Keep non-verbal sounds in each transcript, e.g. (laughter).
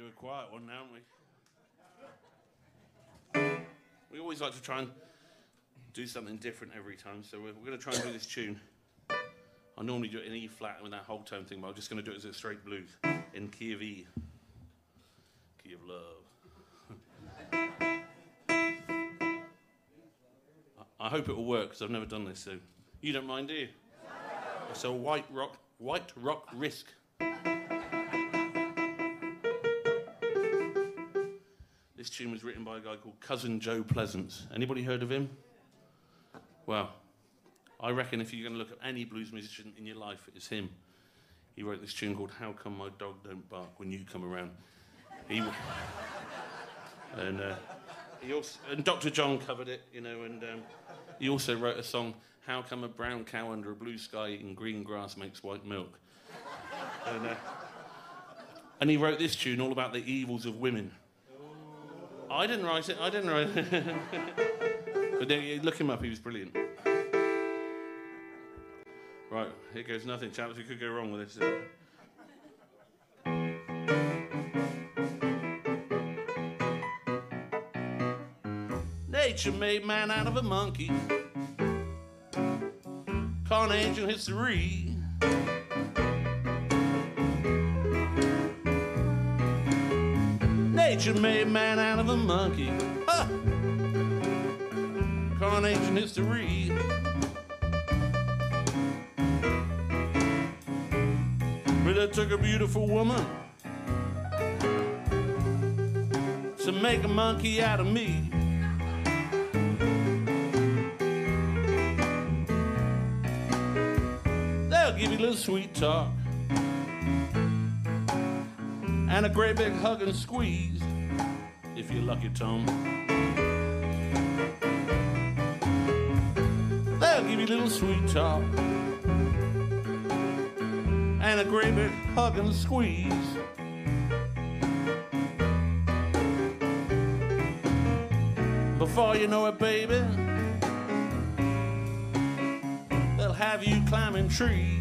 do a quiet one now, haven't we? We always like to try and do something different every time, so we're, we're going to try and do this tune. I normally do it in E flat with that whole tone thing, but I'm just going to do it as a straight blues in key of E, key of love. (laughs) I- hope it will work because I've never done this, so you don't mind, do you? It's a white rock, white rock risk. Tune was written by a guy called Cousin Joe Pleasance. Anybody heard of him? Well, I reckon if you're going to look at any blues musician in your life, it's him. He wrote this tune called "How Come My Dog Don't Bark When You Come Around." He (laughs) and uh, he also and Dr. John covered it, you know, and um, he also wrote a song "How Come a Brown Cow Under a Blue Sky in Green Grass Makes White Milk." (laughs) and, uh, and he wrote this tune all about the evils of women. I didn't write it. I didn't write it. (laughs) but then, look him up. He was brilliant. Right, here goes nothing, chaps. We could go wrong with this. Nature made man out of a monkey. Carnage and history. Nature made man out of a monkey. Huh. Carnage and history. But it took a beautiful woman to make a monkey out of me. They'll give you a little sweet talk and a great big hug and squeeze if you're lucky, Tom. They'll give you a little sweet talk and a great big hug and squeeze. Before you know it, baby, they'll have you climbing trees.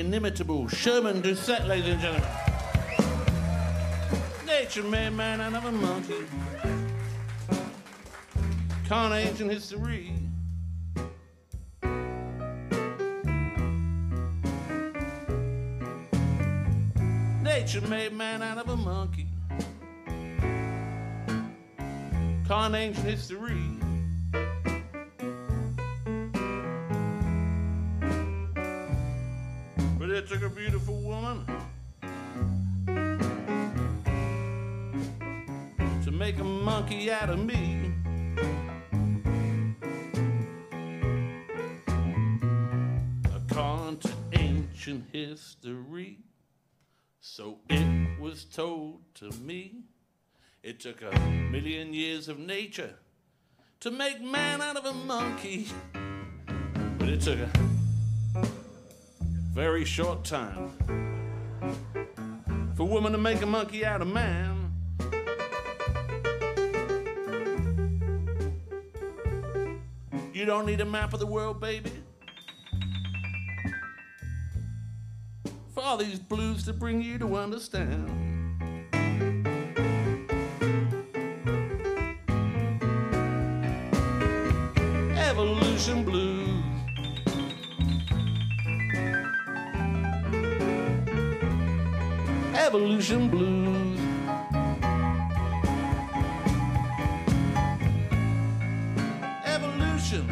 Inimitable Sherman Doucette, ladies and gentlemen. Nature made man out of a monkey. Carnage and history. Nature made man out of a monkey. Carnage and history. It took a beautiful woman to make a monkey out of me. According to ancient history, so it was told to me. It took a million years of nature to make man out of a monkey, but it took a very short time for woman to make a monkey out of man. You don't need a map of the world, baby. For all these blues to bring you to understand. Evolution blues. Evolution blues. Evolution.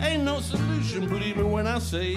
Ain't no solution, believe me when I say.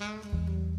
Mm-hmm.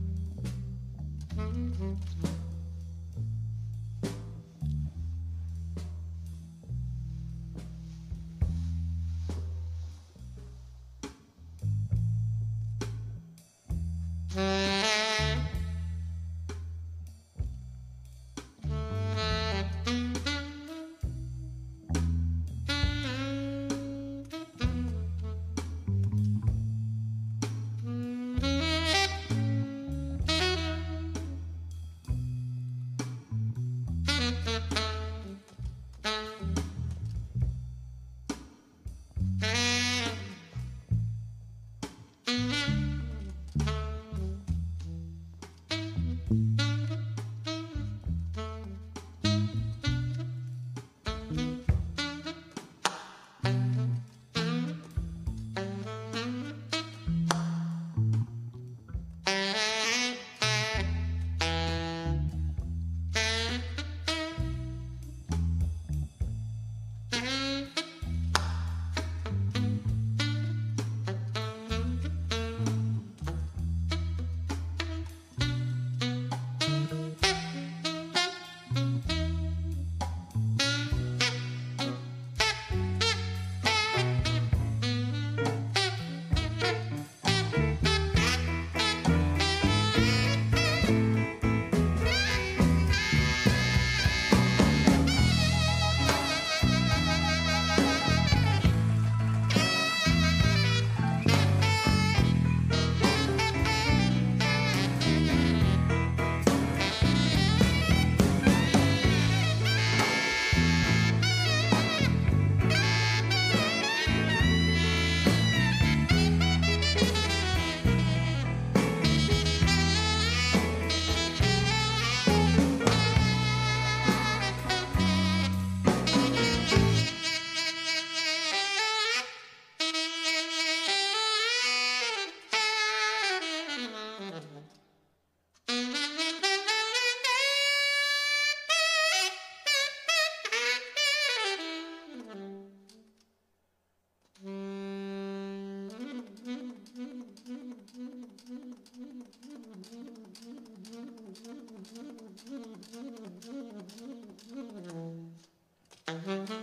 Mm-hmm.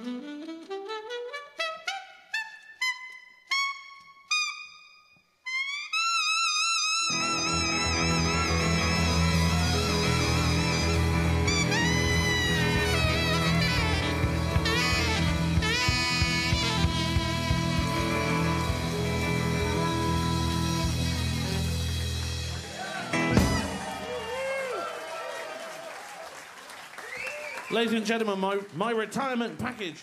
Ladies and gentlemen, my, my retirement package.